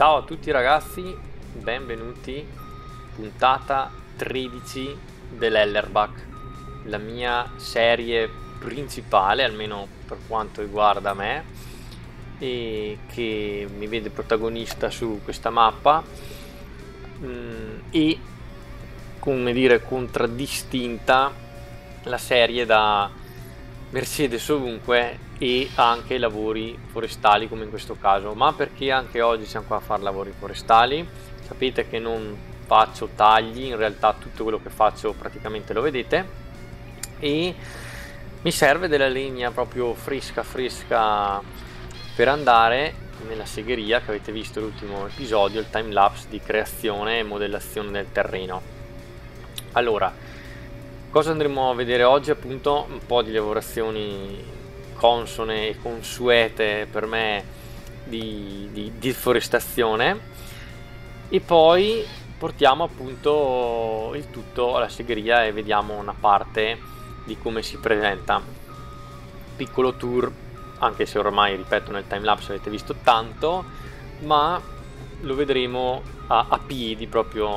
Ciao a tutti ragazzi, benvenuti, puntata 13 dell'Ellerbach, la mia serie principale, almeno per quanto riguarda me, e che mi vede protagonista su questa mappa mm, e come dire contraddistinta la serie da Mercedes ovunque e anche lavori forestali come in questo caso. Ma perché anche oggi siamo qua a fare lavori forestali? Sapete che non faccio tagli in realtà tutto quello che faccio praticamente lo vedete. E mi serve della legna proprio fresca fresca per andare nella segheria che avete visto l'ultimo episodio il time lapse di creazione e modellazione del terreno. Allora cosa andremo a vedere oggi? Appunto un po' di lavorazioni consone e consuete per me di, di deforestazione. E poi portiamo appunto il tutto alla segheria e vediamo una parte di come si presenta. Piccolo tour anche se ormai ripeto nel timelapse avete visto tanto ma lo vedremo a, a piedi proprio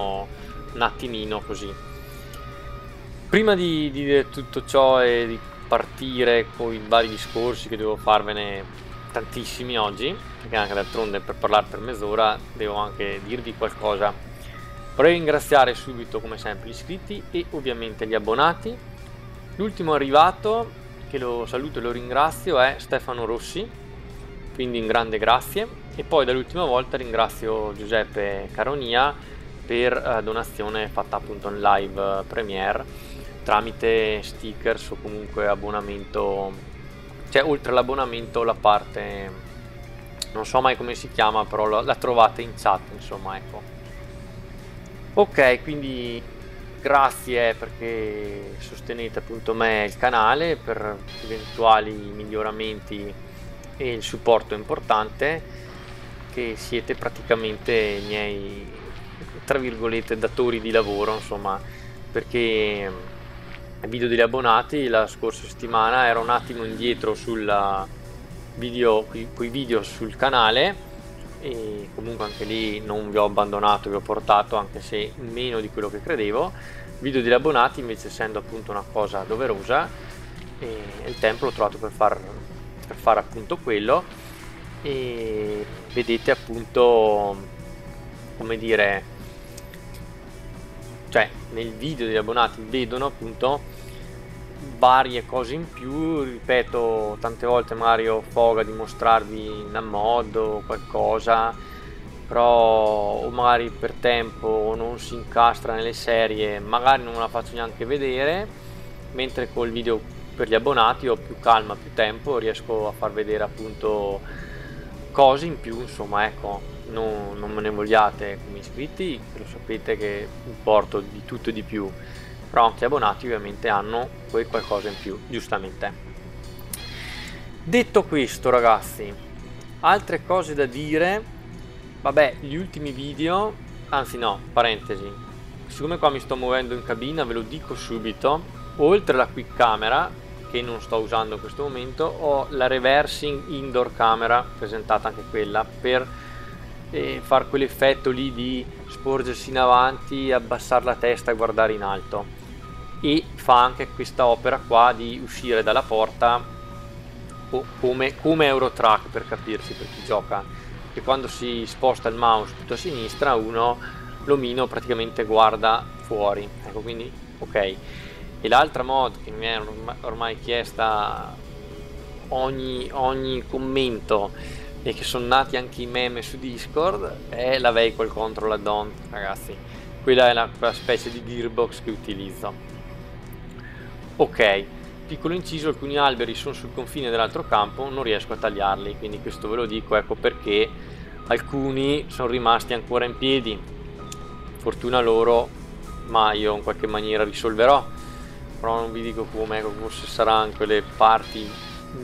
un attimino così. Prima di, di dire tutto ciò e di partire con i vari discorsi che devo farvene tantissimi oggi, perché anche d'altronde per parlare per mezz'ora devo anche dirvi qualcosa. Vorrei ringraziare subito come sempre gli iscritti e ovviamente gli abbonati. L'ultimo arrivato, che lo saluto e lo ringrazio, è Stefano Rossi, quindi un grande grazie. E poi dall'ultima volta ringrazio Giuseppe Caronia per eh, donazione fatta appunto in live premiere tramite stickers o comunque abbonamento cioè oltre all'abbonamento la parte non so mai come si chiama però la, la trovate in chat insomma ecco. Ok quindi grazie perché sostenete appunto me e il canale per eventuali miglioramenti e il supporto importante che siete praticamente i miei tra virgolette datori di lavoro insomma perché video degli abbonati la scorsa settimana ero un attimo indietro sul video quei video sul canale e comunque anche lì non vi ho abbandonato vi ho portato anche se meno di quello che credevo. Video degli abbonati invece essendo appunto una cosa doverosa e il tempo l'ho trovato per far per fare appunto quello. E vedete appunto come dire cioè nel video degli abbonati vedono appunto varie cose in più, ripeto tante volte Mario foga di mostrarvi una mod o qualcosa, però o magari per tempo non si incastra nelle serie, magari non la faccio neanche vedere, mentre col video per gli abbonati ho più calma, più tempo, riesco a far vedere appunto cose in più, insomma ecco, non, non me ne vogliate come iscritti, lo sapete che importo di tutto e di più però anche abbonati ovviamente hanno quel qualcosa in più, giustamente. Detto questo ragazzi, altre cose da dire, vabbè gli ultimi video, anzi no, parentesi, siccome qua mi sto muovendo in cabina ve lo dico subito, oltre alla quick camera che non sto usando in questo momento, ho la reversing indoor camera, presentata anche quella, per eh, fare quell'effetto lì di sporgersi in avanti, abbassare la testa e guardare in alto e fa anche questa opera qua di uscire dalla porta come, come Eurotrack per capirsi per chi gioca. Che quando si sposta il mouse tutto a sinistra uno l'omino praticamente guarda fuori. Ecco quindi ok. E l'altra mod che mi è ormai chiesta ogni, ogni commento e che sono nati anche i meme su discord è la vehicle control add-on ragazzi. Quella è la, quella specie di gearbox che utilizzo ok piccolo inciso alcuni alberi sono sul confine dell'altro campo non riesco a tagliarli quindi questo ve lo dico ecco perché alcuni sono rimasti ancora in piedi. Fortuna loro ma io in qualche maniera risolverò. Però non vi dico come ecco, forse saranno quelle parti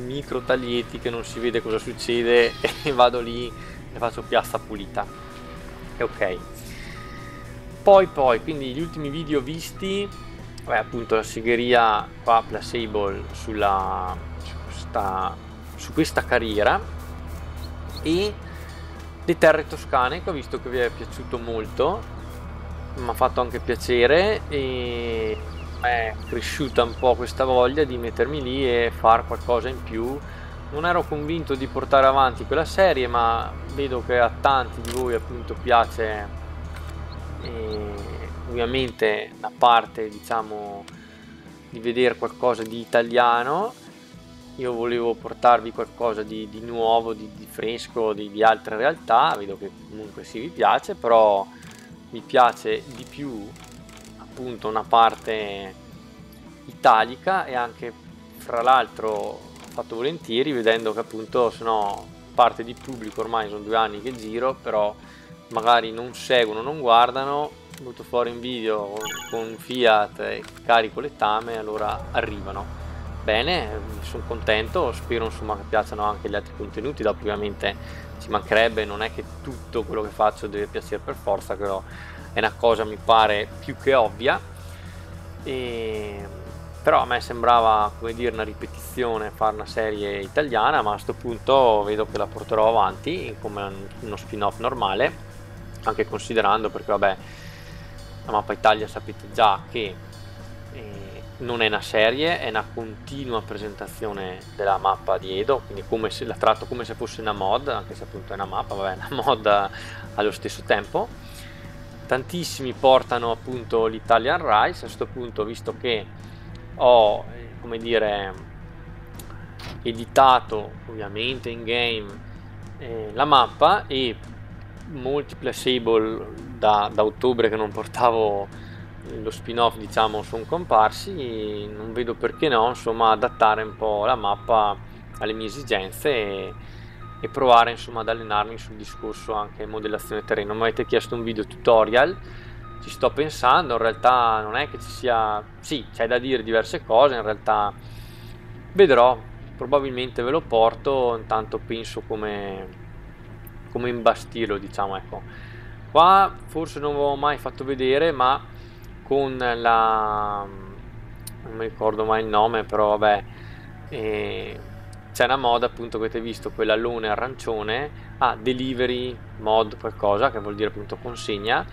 micro taglietti che non si vede cosa succede e vado lì e faccio piazza pulita. E ok. Poi poi quindi gli ultimi video visti Beh, appunto la segheria qua placebo sulla, su, questa, su questa carriera. E le terre toscane che ho visto che vi è piaciuto molto mi ha fatto anche piacere e è cresciuta un po' questa voglia di mettermi lì e fare qualcosa in più. Non ero convinto di portare avanti quella serie ma vedo che a tanti di voi appunto piace. E ovviamente la parte diciamo di vedere qualcosa di italiano io volevo portarvi qualcosa di, di nuovo, di, di fresco, di, di, altre realtà, vedo che comunque sì vi piace, però mi piace di più appunto una parte italica e anche fra l'altro fatto volentieri vedendo che appunto se no parte di pubblico ormai sono due anni che giro, però magari non seguono, non guardano, butto fuori in video con Fiat e carico le tame, allora arrivano. Bene, sono contento, spero insomma che piacciono anche gli altri contenuti, dopo ovviamente ci mancherebbe, non è che tutto quello che faccio deve piacere per forza, però è una cosa mi pare più che ovvia, e... però a me sembrava come dire una ripetizione fare una serie italiana, ma a questo punto vedo che la porterò avanti come uno spin-off normale, anche considerando perché vabbè la mappa Italia sapete già che non è una serie, è una continua presentazione della mappa di Edo, quindi come se, la tratto come se fosse una mod, anche se appunto è una mappa, vabbè, è una mod allo stesso tempo. Tantissimi portano appunto l'Italian Rise, a questo punto visto che ho, come dire, editato ovviamente in game eh, la mappa e molti playable da, da ottobre che non portavo lo spin-off diciamo sono comparsi non vedo perché no insomma adattare un po' la mappa alle mie esigenze e, e provare insomma ad allenarmi sul discorso anche modellazione terreno. Mi avete chiesto un video tutorial ci sto pensando in realtà non è che ci sia sì c'è da dire diverse cose in realtà vedrò probabilmente ve lo porto intanto penso come come imbastirlo diciamo ecco qua forse non avevo mai fatto vedere ma con la non mi ricordo mai il nome però vabbè eh, c'è una mod appunto che avete visto quella lone arancione a ah, delivery mod qualcosa che vuol dire appunto consegna.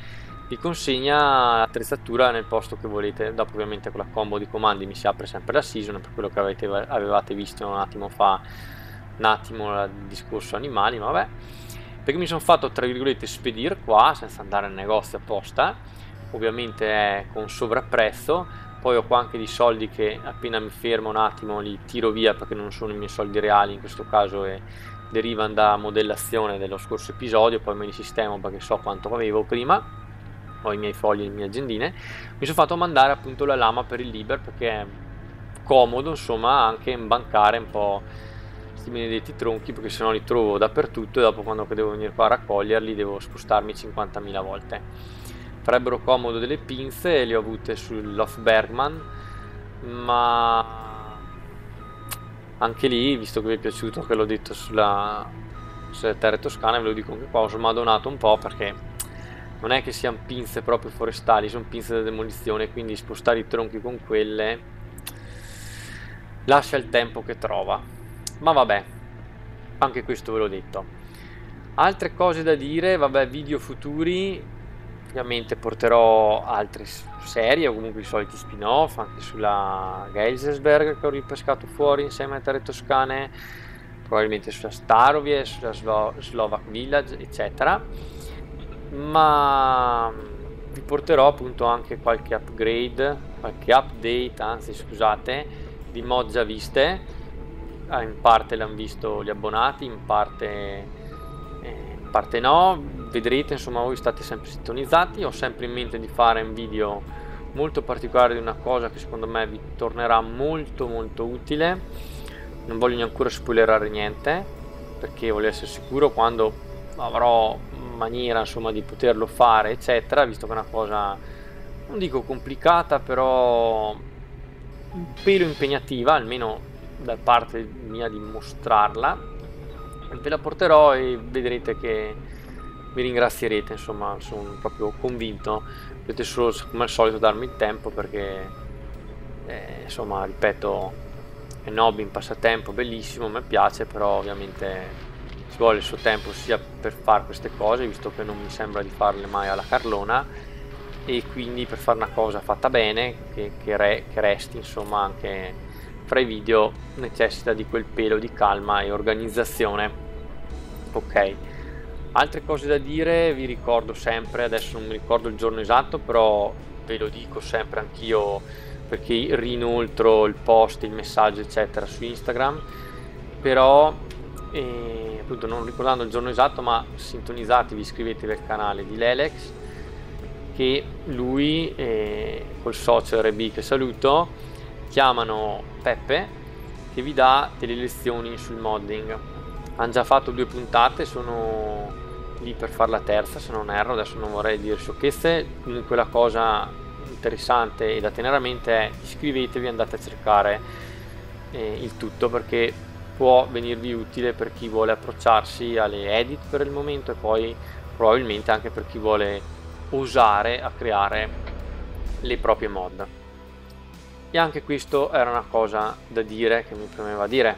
Vi consegna l'attrezzatura nel posto che volete. Dopo ovviamente con la combo di comandi mi si apre sempre la season per quello che avete, avevate visto un attimo fa un attimo il discorso animali ma vabbè perché mi sono fatto tra virgolette spedire qua senza andare al negozio apposta. Ovviamente è con sovrapprezzo. Poi ho qua anche dei soldi che appena mi fermo un attimo li tiro via perché non sono i miei soldi reali. In questo caso e derivano da modellazione dello scorso episodio poi me li sistemo perché so quanto avevo prima. Ho i miei fogli e le mie agendine. Mi sono fatto mandare appunto la lama per il Liber perché è comodo insomma anche imbancare un po' questi benedetti tronchi perché se no li trovo dappertutto e dopo quando devo venire qua a raccoglierli devo spostarmi 50.000 volte. Farebbero comodo delle pinze le ho avute sull'off Bergman ma anche lì visto che vi è piaciuto che l'ho detto sulla, sulle terre toscane ve lo dico anche qua ho smadonato un po' perché non è che siano pinze proprio forestali sono pinze da demolizione quindi spostare i tronchi con quelle lascia il tempo che trova ma vabbè anche questo ve l'ho detto. Altre cose da dire vabbè video futuri ovviamente porterò altre serie o comunque i soliti spin-off anche sulla Geiselsberg che ho ripescato fuori insieme a Terre Toscane probabilmente sulla Starovie, sulla Slo Slovak Village eccetera. Ma vi porterò appunto anche qualche upgrade qualche update anzi scusate di già viste ah, in parte l'hanno visto gli abbonati in parte, eh, in parte no. Vedrete insomma voi state sempre sintonizzati. Ho sempre in mente di fare un video molto particolare di una cosa che secondo me vi tornerà molto molto utile. Non voglio ancora spoilerare niente perché voglio essere sicuro quando avrò maniera insomma di poterlo fare eccetera visto che è una cosa non dico complicata però un pelo impegnativa almeno da parte mia di mostrarla ve la porterò e vedrete che mi ringrazierete, insomma, sono proprio convinto. Dovete solo, come al solito, darmi il tempo perché, eh, insomma, ripeto, è un hobby, passatempo bellissimo, mi piace, però ovviamente ci vuole il suo tempo sia per fare queste cose, visto che non mi sembra di farle mai alla Carlona, e quindi per fare una cosa fatta bene, che, che, re, che resti insomma anche fra i video, necessita di quel pelo di calma e organizzazione. Ok, altre cose da dire, vi ricordo sempre, adesso non mi ricordo il giorno esatto, però ve lo dico sempre anch'io perché rinoltro il post, il messaggio eccetera su Instagram, però e appunto non ricordando il giorno esatto ma sintonizzatevi iscrivetevi al canale di Lelex che lui eh, col socio RB che saluto chiamano Peppe che vi dà delle lezioni sul modding. Hanno già fatto due puntate sono lì per fare la terza se non erro adesso non vorrei dire sciocchezze. Comunque la cosa interessante e da tenere a mente è iscrivetevi andate a cercare eh, il tutto perché può venirvi utile per chi vuole approcciarsi alle edit per il momento e poi probabilmente anche per chi vuole osare a creare le proprie mod e anche questo era una cosa da dire che mi premeva dire.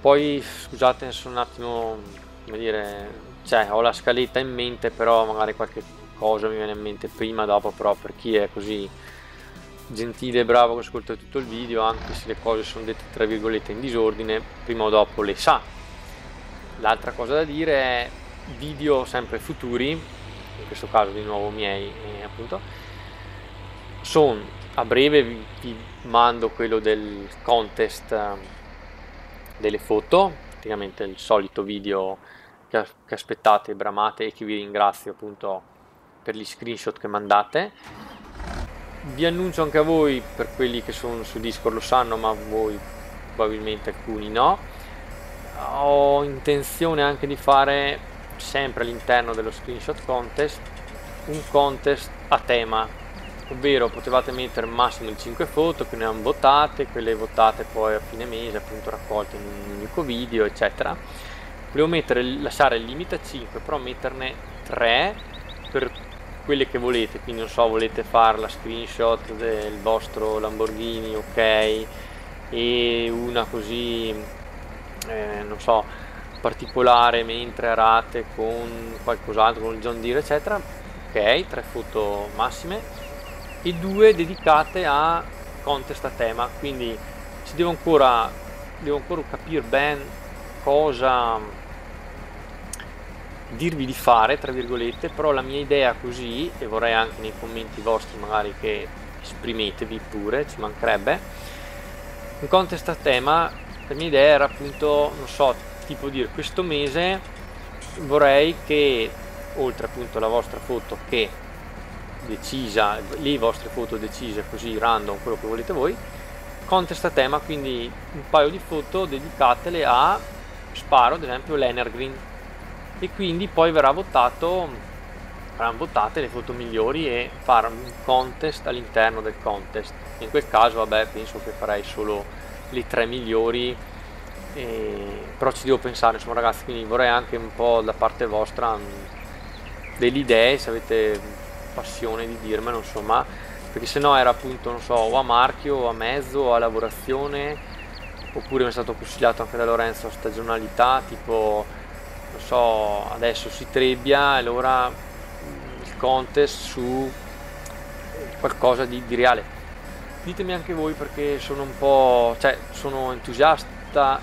Poi scusate sono un attimo come dire cioè ho la scaletta in mente però magari qualche cosa mi viene in mente prima dopo però per chi è così gentile e bravo che ascolta tutto il video anche se le cose sono dette tra virgolette in disordine prima o dopo le sa. L'altra cosa da dire è video sempre futuri in questo caso di nuovo miei eh, appunto sono a breve vi, vi, mando quello del contest eh, delle foto praticamente il solito video che, che aspettate bramate e che vi ringrazio appunto per gli screenshot che mandate vi annuncio anche a voi, per quelli che sono su Discord lo sanno, ma voi probabilmente alcuni no. Ho intenzione anche di fare sempre all'interno dello screenshot contest un contest a tema, ovvero potevate mettere massimo di 5 foto che ne hanno votate, quelle votate poi a fine mese, appunto raccolte in un unico video, eccetera. Volevo mettere, lasciare il limite a 5, però metterne 3 per quelle che volete. Quindi non so volete fare la screenshot del vostro Lamborghini ok? E una così eh, non so particolare mentre a rate con qualcos'altro con il John Deere eccetera. Ok tre foto massime e due dedicate a contest a tema quindi ci devo ancora devo ancora capire ben cosa dirvi di fare, tra virgolette, però la mia idea così, e vorrei anche nei commenti vostri magari che esprimetevi pure, ci mancherebbe, un contest a tema, la mia idea era appunto, non so, tipo dire, questo mese vorrei che, oltre appunto alla vostra foto che decisa, le vostre foto decise così random, quello che volete voi, contest a tema, quindi un paio di foto dedicatele a, sparo ad esempio l'Energreen, e quindi poi verrà votato verranno votate le foto migliori e fare un contest all'interno del contest. In quel caso vabbè penso che farei solo le tre migliori. E... però ci devo pensare insomma ragazzi quindi vorrei anche un po' da parte vostra mm, delle idee se avete passione di dirmelo insomma perché se no era appunto non so o a marchio o a mezzo o a lavorazione oppure mi è stato consigliato anche da Lorenzo stagionalità tipo non so, adesso si trebbia allora il contest su qualcosa di, di reale. Ditemi anche voi perché sono un po', cioè sono entusiasta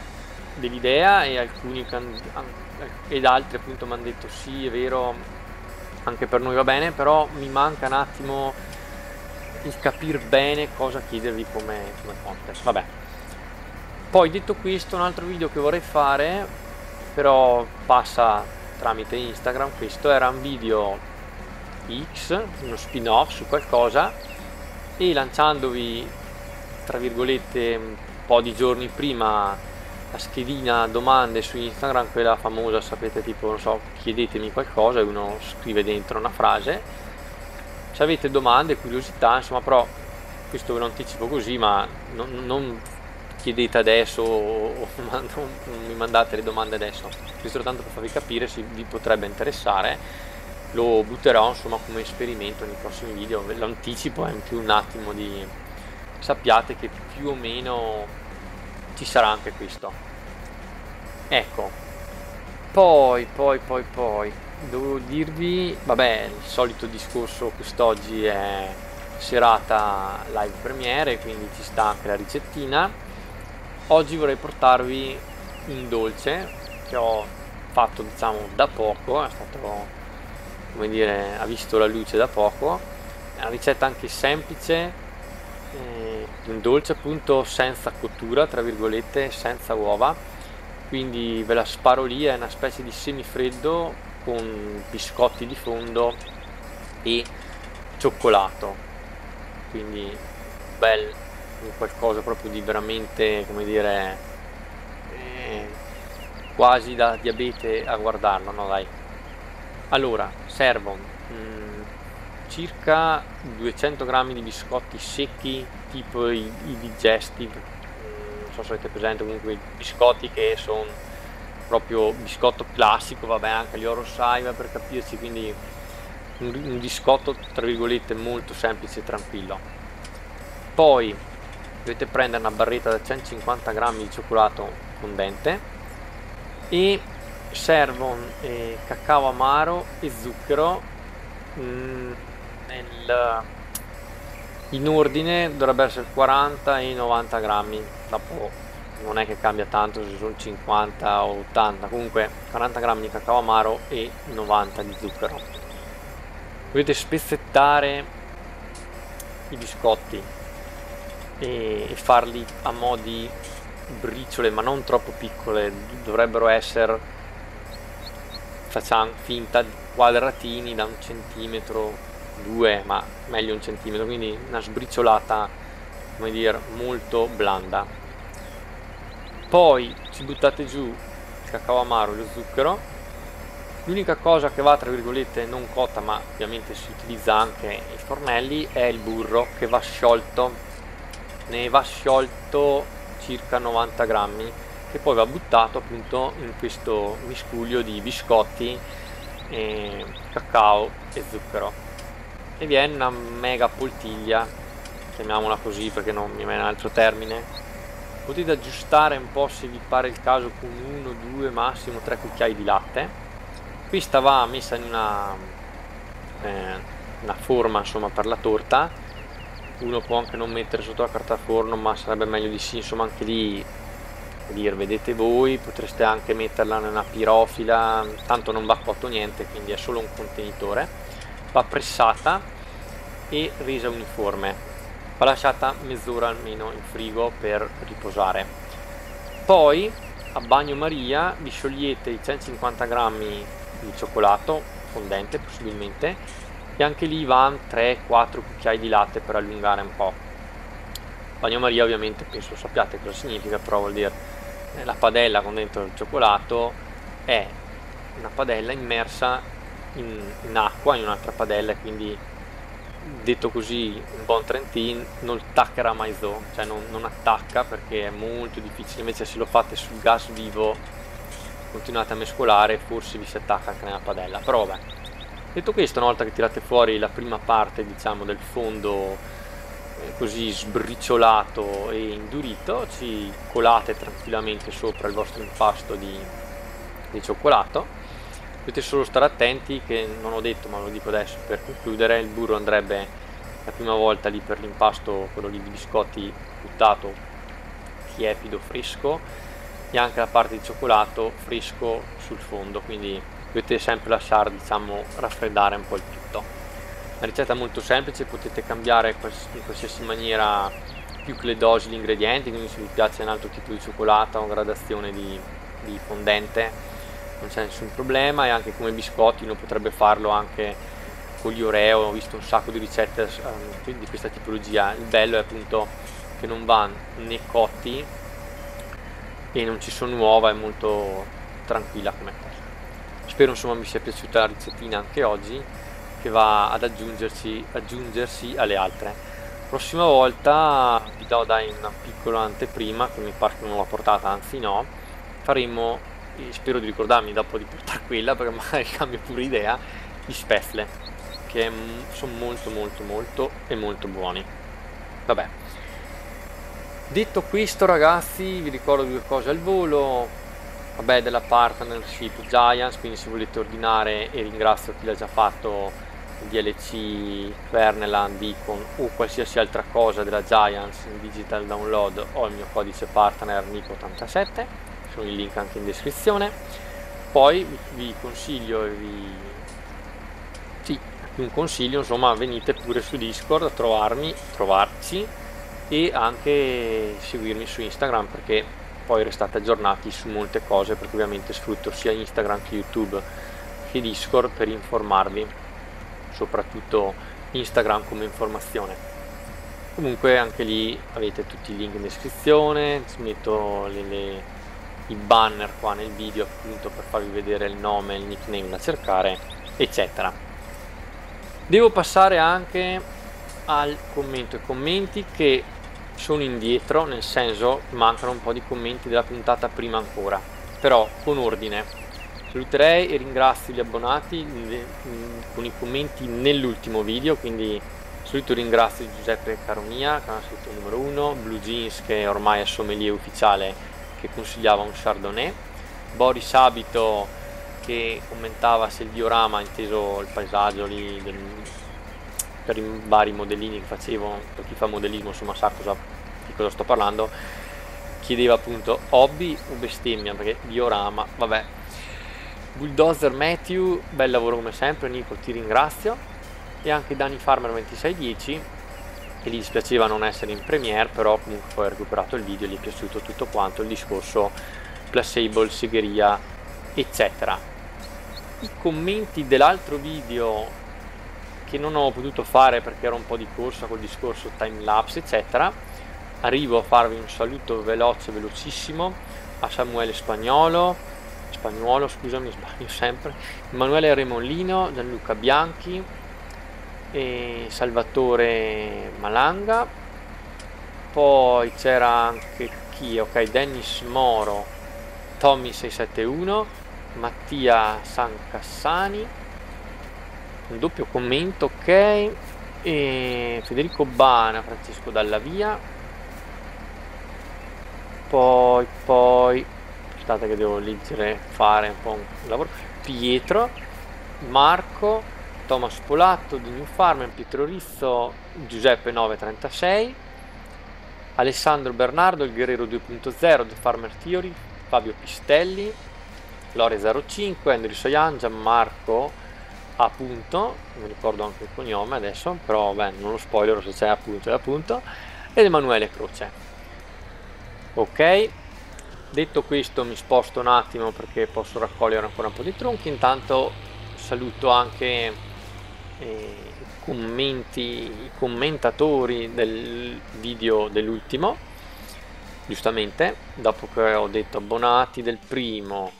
dell'idea e alcuni ed altri appunto mi hanno detto sì è vero anche per noi va bene però mi manca un attimo il capire bene cosa chiedervi come, come contest. Vabbè. Poi detto questo un altro video che vorrei fare però passa tramite Instagram. Questo era un video X uno spin off su qualcosa e lanciandovi tra virgolette un po' di giorni prima la schedina domande su Instagram quella famosa sapete tipo non so chiedetemi qualcosa e uno scrive dentro una frase. Se avete domande curiosità insomma però questo ve lo anticipo così ma non, non chiedete adesso o, mi mandate le domande adesso. Questo tanto per farvi capire se vi potrebbe interessare. Lo butterò insomma come esperimento nei prossimi video. L'anticipo è in più un attimo di sappiate che più o meno ci sarà anche questo ecco poi, poi, poi, poi, devo dirvi, vabbè, il solito discorso quest'oggi è serata live premiere, quindi ci sta anche la ricettina. Oggi vorrei portarvi un dolce che ho fatto diciamo da poco, è stato come dire, ha visto la luce da poco. È una ricetta anche semplice, un dolce appunto senza cottura, tra virgolette, senza uova. Quindi ve la sparo lì, è una specie di semifreddo con biscotti di fondo e cioccolato. Quindi bel qualcosa proprio di veramente, come dire, eh, quasi da diabete a guardarlo, no dai. Allora, servono mm, circa 200 grammi di biscotti secchi, tipo i, i digestive, non so se avete presente comunque i biscotti che sono proprio biscotto classico, vabbè anche gli oro saiba per capirci, quindi un, un biscotto tra virgolette molto semplice e tranquillo. Poi dovete prendere una barretta da 150 grammi di cioccolato fondente e servono eh, cacao amaro e zucchero mm, nel, in ordine dovrebbe essere 40 e 90 grammi. Dopo non è che cambia tanto se sono 50 o 80 comunque 40 grammi di cacao amaro e 90 di zucchero. Dovete spezzettare i biscotti e, e farli a mo' di briciole ma non troppo piccole. Dovrebbero essere facciamo finta quadratini da un centimetro due ma meglio un centimetro quindi una sbriciolata come dire molto blanda. Poi ci buttate giù il cacao amaro e lo zucchero. L'unica cosa che va tra virgolette non cotta ma ovviamente si utilizza anche i fornelli è il burro che va sciolto. Ne va sciolto circa 90 grammi che poi va buttato appunto in questo miscuglio di biscotti, e cacao e zucchero e viene una mega poltiglia chiamiamola così perché non mi viene un altro termine. Potete aggiustare un po' se vi pare il caso con uno, due, massimo tre cucchiai di latte. Questa va messa in una, eh, una forma insomma per la torta. Uno può anche non mettere sotto la carta forno ma sarebbe meglio di sì insomma anche lì dir vedete voi potreste anche metterla in una pirofila. Tanto non va cotto niente quindi è solo un contenitore va pressata e resa uniforme. Va lasciata mezz'ora almeno in frigo per riposare. Poi a bagnomaria vi sciogliete i 150 grammi di cioccolato fondente possibilmente e anche lì vanno 3-4 cucchiai di latte per allungare un po' bagnomaria ovviamente penso sappiate cosa significa però vuol dire la padella con dentro il cioccolato è una padella immersa in, in acqua in un'altra padella quindi detto così un buon trentin non attaccherà mai zo cioè non, non, attacca perché è molto difficile. Invece se lo fate sul gas vivo continuate a mescolare forse vi si attacca anche nella padella. Però vabbè. Detto questo una volta che tirate fuori la prima parte diciamo del fondo così sbriciolato e indurito ci colate tranquillamente sopra il vostro impasto di, di cioccolato dovete solo stare attenti che non ho detto ma lo dico adesso per concludere il burro andrebbe la prima volta lì per l'impasto quello lì di biscotti buttato tiepido fresco e anche la parte di cioccolato fresco sul fondo quindi dovete sempre lasciare diciamo raffreddare un po' il tutto. Una ricetta molto semplice, potete cambiare in qualsiasi maniera più che le dosi gli ingredienti, quindi se vi piace un altro tipo di cioccolato o gradazione di, di fondente non c'è nessun problema e anche come biscotti uno potrebbe farlo anche con gli oreo, ho visto un sacco di ricette um, di questa tipologia, il bello è appunto che non vanno né cotti e non ci sono uova, è molto tranquilla come cosa. Spero insomma mi sia piaciuta la ricettina anche oggi che va ad aggiungersi, aggiungersi alle altre. Prossima volta vi do dai una piccola anteprima che mi pare che non l'ho portata, anzi no, faremo, spero di ricordarmi dopo di portare quella perché magari cambio pure idea, gli spefle che sono molto molto molto e molto buoni. Vabbè. Detto questo ragazzi vi ricordo due cose al volo, vabbè della partnership Giants quindi se volete ordinare e ringrazio chi l'ha già fatto DLC Verneland Icon o qualsiasi altra cosa della Giants in digital download ho il mio codice partner Nico87 sono i link anche in descrizione. Poi vi consiglio vi sì, un consiglio insomma venite pure su Discord a trovarmi trovarci e anche seguirmi su Instagram perché poi restate aggiornati su molte cose perché ovviamente sfrutto sia Instagram che YouTube che Discord per informarvi soprattutto Instagram come informazione. Comunque anche lì avete tutti i link in descrizione metto le, le, i banner qua nel video appunto per farvi vedere il nome il nickname da cercare eccetera devo passare anche al commento e commenti che sono indietro, nel senso mancano un po' di commenti della puntata prima ancora, però con ordine. Saluterei e ringrazio gli abbonati con i commenti nell'ultimo video, quindi subito ringrazio Giuseppe ha scritto il numero 1, Blue Jeans che ormai è sommelier ufficiale che consigliava un Chardonnay, Boris Abito che commentava se il diorama, inteso il paesaggio lì del, per i vari modellini che facevo, per chi fa modellismo insomma sa cosa, di cosa sto parlando, chiedeva appunto hobby o bestemmia, perché diorama, vabbè. Bulldozer Matthew, bel lavoro come sempre, Nico ti ringrazio, e anche Danny Farmer 2610, che gli dispiaceva non essere in premiere, però comunque poi ha recuperato il video, gli è piaciuto tutto quanto, il discorso placebo, segheria, eccetera. I commenti dell'altro video che non ho potuto fare perché ero un po' di corsa col discorso time lapse eccetera arrivo a farvi un saluto veloce velocissimo a Samuele Spagnolo Spagnuolo scusami sbaglio sempre Emanuele Remolino Gianluca Bianchi e Salvatore Malanga. Poi c'era anche chi ok Dennis Moro Tommy 671 Mattia Sancassani un doppio commento ok e Federico Bana Francesco Dalla Via poi poi aspettate che devo leggere fare un po' un lavoro. Pietro Marco Thomas Polatto di New Farmer Pietro Rizzo Giuseppe 936 Alessandro Bernardo il Guerrero 2.0 The Farmer Theory Fabio Pistelli Lore 05 Andrew Soyan Gianmarco appunto, non ricordo anche il cognome adesso, però beh, non lo spoiler se c'è appunto e appunto, ed Emanuele Croce. Ok, detto questo mi sposto un attimo perché posso raccogliere ancora un po' di tronchi, intanto saluto anche commenti, i commentatori del video dell'ultimo, giustamente, dopo che ho detto abbonati del primo,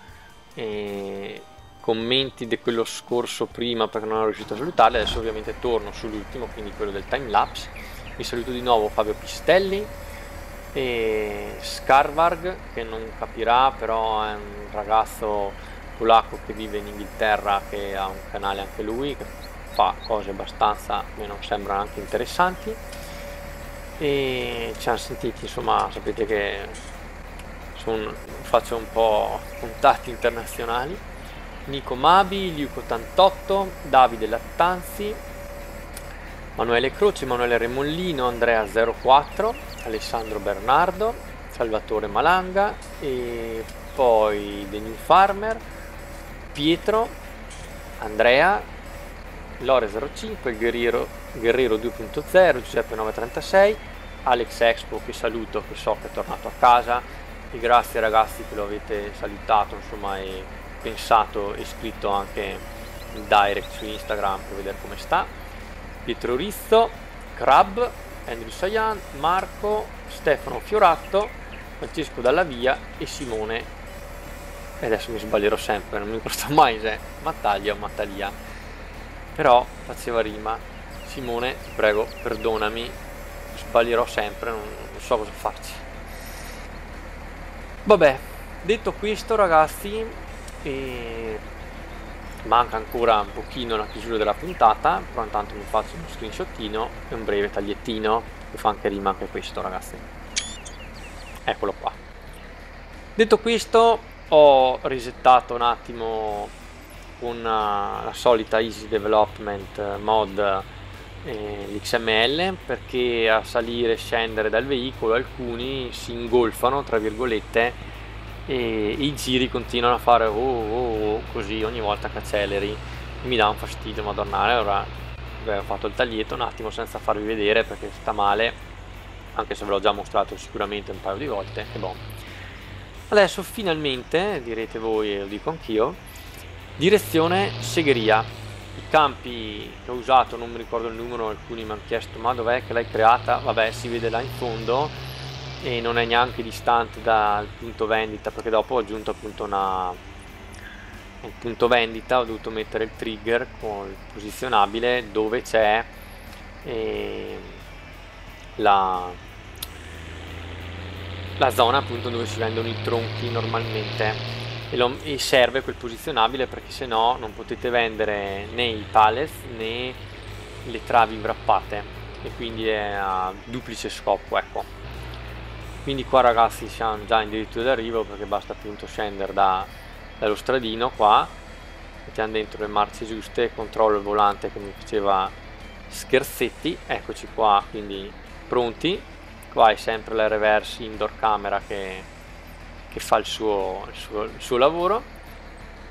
eh, commenti di quello scorso prima perché non ero riuscito a salutarli, adesso ovviamente torno sull'ultimo, quindi quello del time lapse. Vi saluto di nuovo Fabio Pistelli e Scarvarg che non capirà, però è un ragazzo polacco che vive in Inghilterra che ha un canale anche lui che fa cose abbastanza, almeno sembrano anche interessanti. E ci hanno sentiti, insomma, sapete che sono, faccio un po' contatti internazionali. Nico Mabi, Liuco88, Davide Lattanzi, Manuele Croce, Emanuele Remollino, Andrea04, Alessandro Bernardo, Salvatore Malanga e poi The New Farmer, Pietro, Andrea, Lore05, il Guerriero, Guerriero 2.0, Giuseppe 936, Alex Expo che saluto, che so che è tornato a casa. E grazie ragazzi che lo avete salutato insomma e pensato e scritto anche in direct su Instagram per vedere come sta. Pietro Rizzo, Crab, Andrew Sayan, Marco, Stefano Fioratto, Francesco Dalla Via e Simone. E adesso mi sbaglierò sempre, non mi ricordo mai se Mattaglia o Mattalia però faceva rima. Simone, ti prego, perdonami. Sbaglierò sempre, non, non so cosa farci. Vabbè, detto questo ragazzi e manca ancora un pochino la chiusura della puntata però intanto mi faccio uno screenshottino e un breve tagliettino. Che fa anche rima anche questo ragazzi. Eccolo qua. Detto questo ho resettato un attimo con la solita easy development mod eh, l'XML perché a salire e scendere dal veicolo alcuni si ingolfano tra virgolette e i giri continuano a fare oh, oh, oh, così ogni volta che acceleri. Mi dà un fastidio madonnale allora beh, ho fatto il taglietto un attimo senza farvi vedere perché sta male anche se ve l'ho già mostrato sicuramente un paio di volte e boh. Adesso finalmente direte voi e lo dico anch'io direzione segheria. I campi che ho usato non mi ricordo il numero alcuni mi hanno chiesto ma dov'è che l'hai creata? Vabbè si vede là in fondo e non è neanche distante dal punto vendita perché dopo ho aggiunto appunto una un punto vendita ho dovuto mettere il trigger con il posizionabile dove c'è eh, la, la zona appunto dove si vendono i tronchi normalmente e, lo, e serve quel posizionabile perché se no non potete vendere né i pallets né le travi wrappate. E quindi è a duplice scopo ecco. Quindi qua ragazzi siamo già in diritto d'arrivo perché basta appunto scendere da, dallo stradino qua mettiamo dentro le marce giuste controllo il volante che mi faceva scherzetti eccoci qua quindi pronti. Qua è sempre la reverse indoor camera che, che fa il suo, il, suo, il suo lavoro.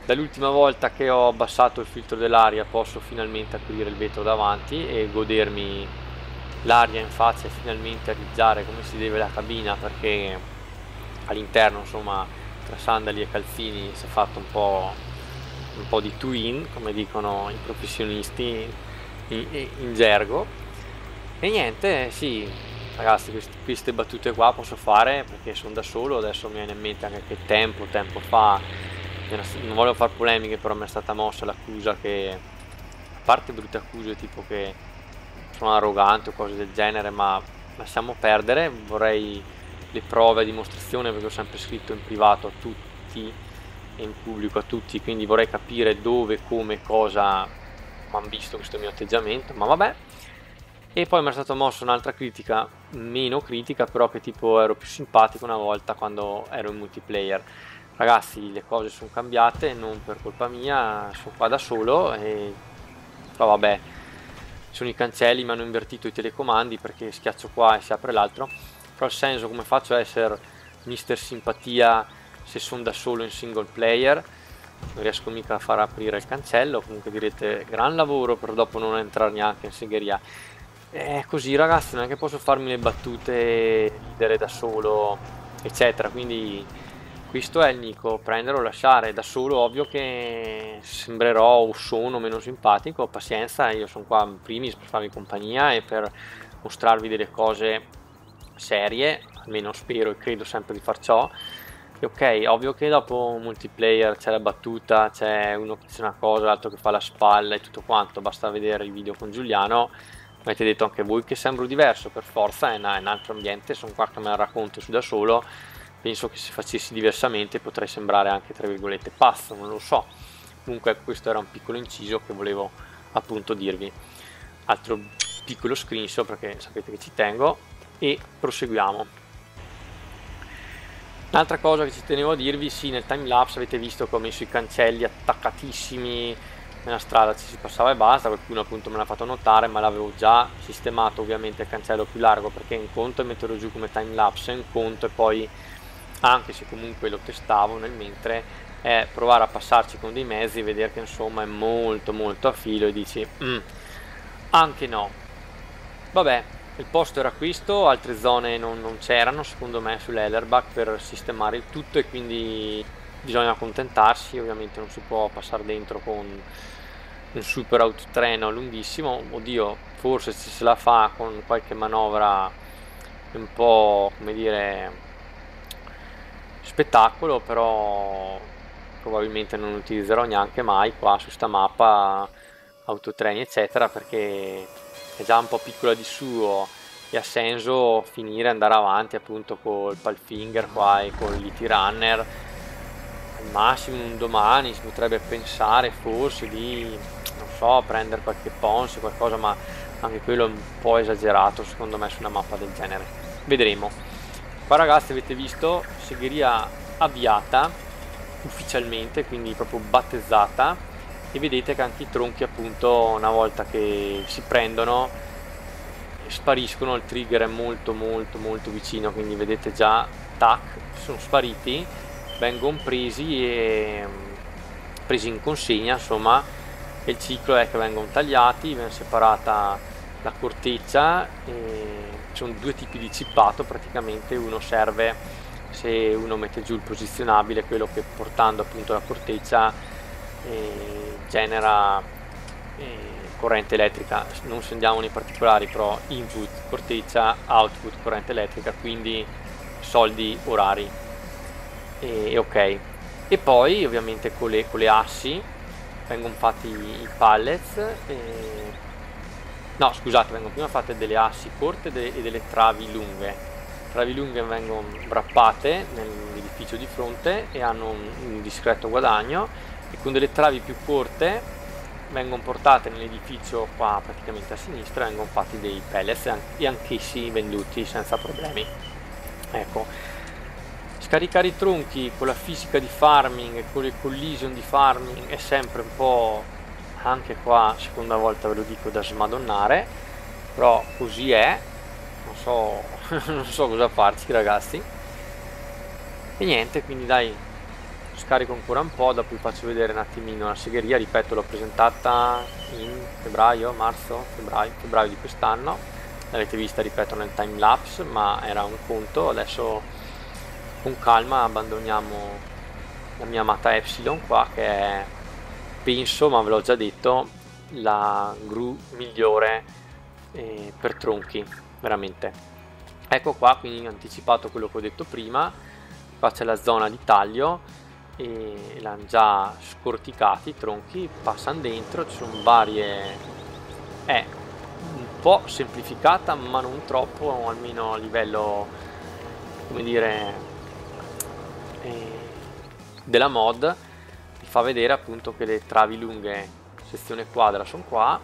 Dall'ultima volta che ho abbassato il filtro dell'aria posso finalmente aprire il vetro davanti e godermi l'aria in faccia e finalmente realizzare come si deve la cabina perché all'interno insomma tra sandali e calzini si è fatto un po', un po di twin come dicono i professionisti in, in gergo. E niente sì ragazzi queste, battute qua posso fare perché sono da solo adesso mi viene in mente anche che tempo tempo fa non voglio fare polemiche però mi è stata mossa l'accusa che a parte brutte accuse tipo che sono arrogante o cose del genere, ma lasciamo perdere, vorrei le prove a dimostrazione perché ho sempre scritto in privato a tutti e in pubblico a tutti, quindi vorrei capire dove, come, cosa hanno visto questo mio atteggiamento, ma vabbè. E poi mi è stata mossa un'altra critica, meno critica, però che tipo ero più simpatico una volta quando ero in multiplayer. Ragazzi, le cose sono cambiate, non per colpa mia, sono qua da solo e... Però vabbè, sono i cancelli, mi hanno invertito i telecomandi perché schiaccio qua e si apre l'altro. Però il senso come faccio a essere mister simpatia se sono da solo in single player? Non riesco mica a far aprire il cancello comunque direte gran lavoro per dopo non entrare neanche in segheria è così ragazzi non è che posso farmi le battute ridere da solo eccetera. Quindi questo è il Nico, prendere o lasciare, da solo ovvio che sembrerò o sono meno simpatico, pazienza, io sono qua in primis per farvi compagnia e per mostrarvi delle cose serie, almeno spero e credo sempre di far ciò. E ok, ovvio che dopo multiplayer c'è la battuta, c'è uno che dice una cosa, l'altro che fa la spalla e tutto quanto, basta vedere il video con Giuliano, avete detto anche voi che sembro diverso, per forza è, un altro ambiente, sono qua che me la racconto su da solo, penso che se facessi diversamente potrei sembrare anche tra virgolette pazzo, non lo so. Comunque questo era un piccolo inciso che volevo appunto dirvi. Altro piccolo screenshot perché sapete che ci tengo e proseguiamo. Un'altra cosa che ci tenevo a dirvi, sì nel timelapse avete visto che ho messo i cancelli attaccatissimi nella strada ci si passava e basta, qualcuno appunto me l'ha fatto notare ma l'avevo già sistemato ovviamente il cancello più largo perché in conto è metterlo giù come timelapse, in conto e poi anche se comunque lo testavo nel mentre è provare a passarci con dei mezzi e vedere che insomma è molto molto a filo e dici mm, anche no. Vabbè il posto era questo altre zone non, non c'erano secondo me sull'Ellerbach per sistemare il tutto e quindi bisogna accontentarsi ovviamente non si può passare dentro con un super autotreno lunghissimo oddio forse se la fa con qualche manovra un po' come dire spettacolo però probabilmente non utilizzerò neanche mai qua su sta mappa autotreni eccetera perché è già un po' piccola di suo e ha senso finire andare avanti appunto col Palfinger qua e con l'IT Runner. Al massimo un domani si potrebbe pensare forse di so prendere qualche Pons qualcosa ma anche quello è un po' esagerato secondo me su una mappa del genere. Vedremo. Qua ragazzi avete visto segheria avviata ufficialmente quindi proprio battezzata. E vedete che anche i tronchi appunto una volta che si prendono spariscono il trigger è molto molto molto vicino quindi vedete già tac sono spariti vengono presi e presi in consegna insomma il ciclo è che vengono tagliati viene separata la corteccia ci sono due tipi di cippato praticamente uno serve se uno mette giù il posizionabile quello che portando appunto la corteccia eh, genera eh, corrente elettrica. Non scendiamo nei particolari però input corteccia output corrente elettrica quindi soldi orari. E, e ok. E poi ovviamente con le, con le assi vengono fatti i pallets e... no scusate vengono prima fatte delle assi corte e delle travi lunghe. Travi lunghe vengono wrappate nell'edificio di fronte e hanno un, discreto guadagno e con delle travi più corte vengono portate nell'edificio qua praticamente a sinistra vengono fatti dei pellets e anch'essi venduti senza problemi. Ecco scaricare i tronchi con la fisica di farming e con le collision di farming è sempre un po' anche qua seconda volta ve lo dico da smadonnare però così è. Non so non so cosa farci ragazzi. E niente quindi dai scarico ancora un po' dopo vi faccio vedere un attimino la segheria. Ripeto l'ho presentata in febbraio marzo febbraio febbraio di quest'anno. L'avete vista ripeto nel time lapse ma era un conto. Adesso con calma abbandoniamo la mia amata Epsilon qua che è penso ma ve l'ho già detto la gru migliore eh, per tronchi veramente. Ecco qua quindi anticipato quello che ho detto prima qua c'è la zona di taglio e l'hanno già scorticati i tronchi passano dentro ci sono varie è un po' semplificata ma non troppo almeno a livello come dire della mod vi fa vedere appunto che le travi lunghe sezione quadra sono qua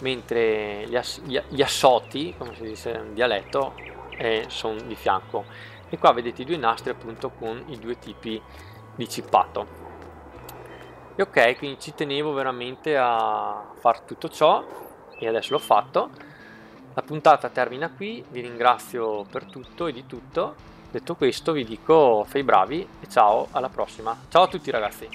mentre gli, ass gli assotti come si dice in dialetto e sono di fianco. E qua vedete i due nastri appunto con i due tipi di cippato. E ok quindi ci tenevo veramente a fare tutto ciò e adesso l'ho fatto. La puntata termina qui vi ringrazio per tutto e di tutto detto questo vi dico fai bravi e ciao alla prossima. Ciao a tutti ragazzi